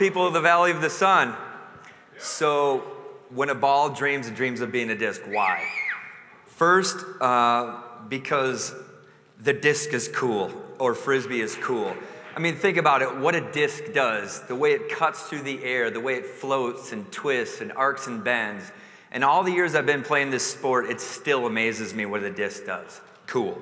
people of the Valley of the Sun. So, when a ball dreams, it dreams of being a disc. Why? First, uh, because the disc is cool, or frisbee is cool. I mean, think about it what a disc does, the way it cuts through the air, the way it floats and twists and arcs and bends. And all the years I've been playing this sport, it still amazes me what a disc does. Cool.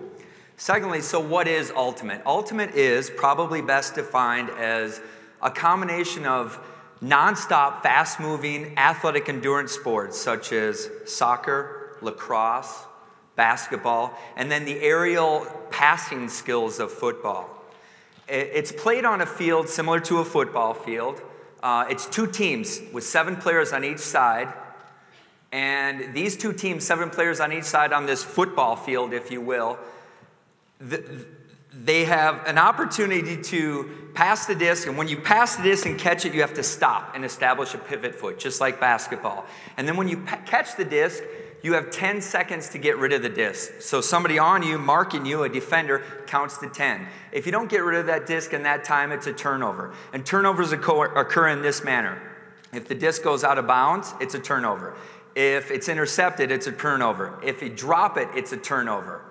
Secondly, so what is ultimate? Ultimate is probably best defined as a combination of nonstop, fast moving athletic endurance sports such as soccer, lacrosse, basketball, and then the aerial passing skills of football. It's played on a field similar to a football field. Uh, it's two teams with seven players on each side. And these two teams, seven players on each side on this football field, if you will, they have an opportunity to pass the disc, and when you pass the disc and catch it, you have to stop and establish a pivot foot, just like basketball. And then when you catch the disc, you have 10 seconds to get rid of the disc. So somebody on you, marking you, a defender, counts to 10. If you don't get rid of that disc in that time, it's a turnover. And turnovers occur in this manner. If the disc goes out of bounds, it's a turnover. If it's intercepted, it's a turnover. If you drop it, it's a turnover.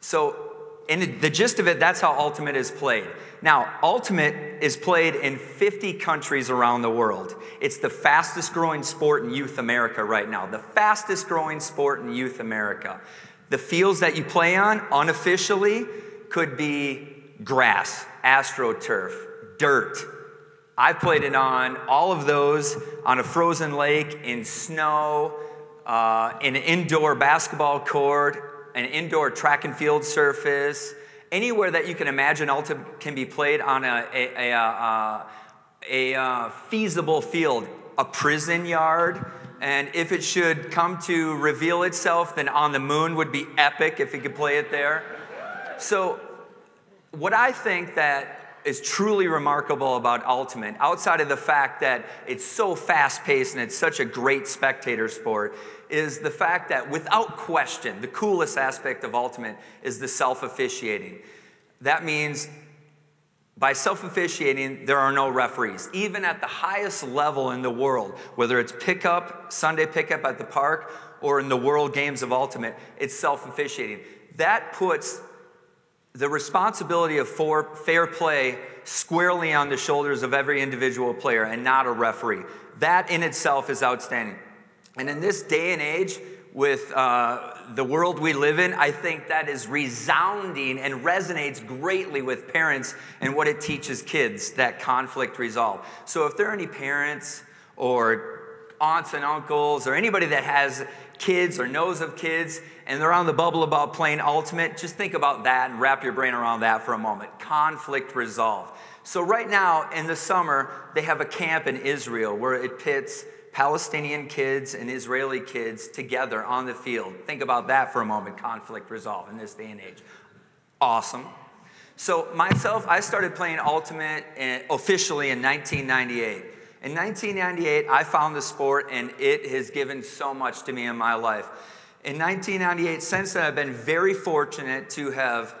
So and the gist of it, that's how Ultimate is played. Now, Ultimate is played in 50 countries around the world. It's the fastest growing sport in youth America right now, the fastest growing sport in youth America. The fields that you play on unofficially could be grass, astroturf, dirt. I've played it on all of those on a frozen lake, in snow, uh, in an indoor basketball court, an indoor track and field surface, anywhere that you can imagine Ultimate can be played on a, a, a, a, a uh, feasible field, a prison yard. And if it should come to reveal itself, then on the moon would be epic if you could play it there. So, what I think that is truly remarkable about Ultimate, outside of the fact that it's so fast paced and it's such a great spectator sport, is the fact that without question, the coolest aspect of Ultimate is the self officiating. That means by self officiating, there are no referees. Even at the highest level in the world, whether it's pickup, Sunday pickup at the park, or in the World Games of Ultimate, it's self officiating. That puts the responsibility of fair play squarely on the shoulders of every individual player and not a referee. That in itself is outstanding. And in this day and age, with uh, the world we live in, I think that is resounding and resonates greatly with parents and what it teaches kids that conflict resolve. So, if there are any parents or aunts and uncles or anybody that has kids or knows of kids and they're on the bubble about playing ultimate, just think about that and wrap your brain around that for a moment. Conflict resolve. So, right now in the summer, they have a camp in Israel where it pits Palestinian kids and Israeli kids together on the field. Think about that for a moment conflict resolve in this day and age. Awesome. So, myself, I started playing Ultimate officially in 1998. In 1998, I found the sport and it has given so much to me in my life. In 1998, since then, I've been very fortunate to have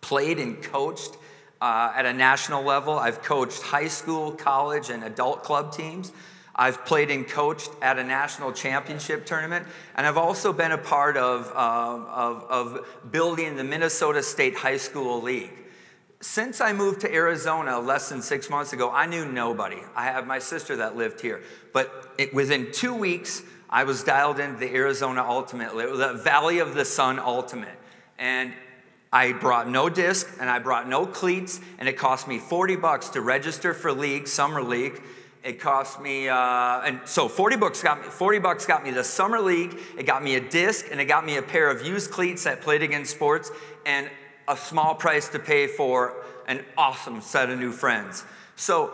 played and coached uh, at a national level. I've coached high school, college, and adult club teams. I've played and coached at a national championship tournament, and I've also been a part of, uh, of, of building the Minnesota State High School League. Since I moved to Arizona less than six months ago, I knew nobody. I have my sister that lived here. But it, within two weeks, I was dialed into the Arizona Ultimate, the Valley of the Sun Ultimate. And I brought no disc and I brought no cleats, and it cost me 40 bucks to register for league, summer league. It cost me, uh, and so 40 bucks got me, 40 bucks got me the summer league. It got me a disc, and it got me a pair of used cleats that Play It Again Sports, and a small price to pay for an awesome set of new friends. So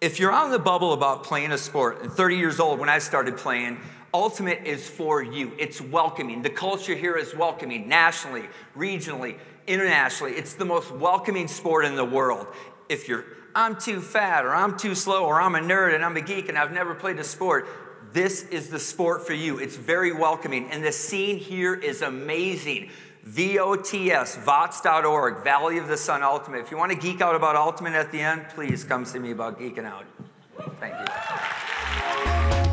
if you're on the bubble about playing a sport, and 30 years old when I started playing, Ultimate is for you. It's welcoming. The culture here is welcoming nationally, regionally, internationally. It's the most welcoming sport in the world. If you're I'm too fat or I'm too slow or I'm a nerd and I'm a geek and I've never played a sport, this is the sport for you. It's very welcoming. And the scene here is amazing. VOTS, VOTS.org, Valley of the Sun Ultimate. If you want to geek out about Ultimate at the end, please come see me about geeking out. Thank you.